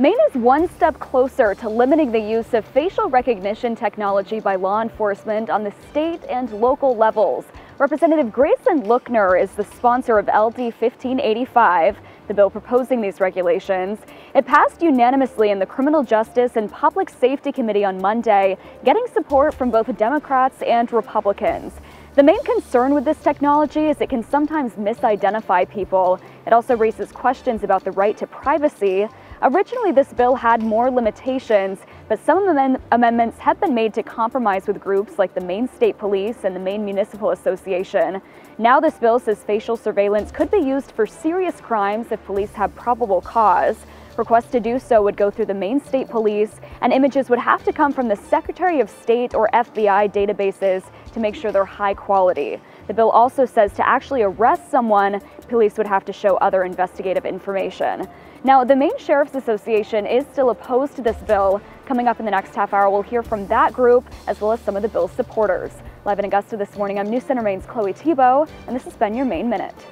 Maine is one step closer to limiting the use of facial recognition technology by law enforcement on the state and local levels. Representative Grayson Lookner is the sponsor of LD 1585, the bill proposing these regulations. It passed unanimously in the Criminal Justice and Public Safety Committee on Monday, getting support from both Democrats and Republicans. The main concern with this technology is it can sometimes misidentify people. It also raises questions about the right to privacy. Originally, this bill had more limitations, but some amendments have been made to compromise with groups like the Maine State Police and the Maine Municipal Association. Now this bill says facial surveillance could be used for serious crimes if police have probable cause. Requests to do so would go through the Maine State Police, and images would have to come from the Secretary of State or FBI databases to make sure they're high quality. The bill also says to actually arrest someone, police would have to show other investigative information. Now, the Maine Sheriff's Association is still opposed to this bill. Coming up in the next half hour, we'll hear from that group as well as some of the bill's supporters. Live in Augusta this morning, I'm News Center Maine's Chloe Teboe, and this has been your Maine Minute.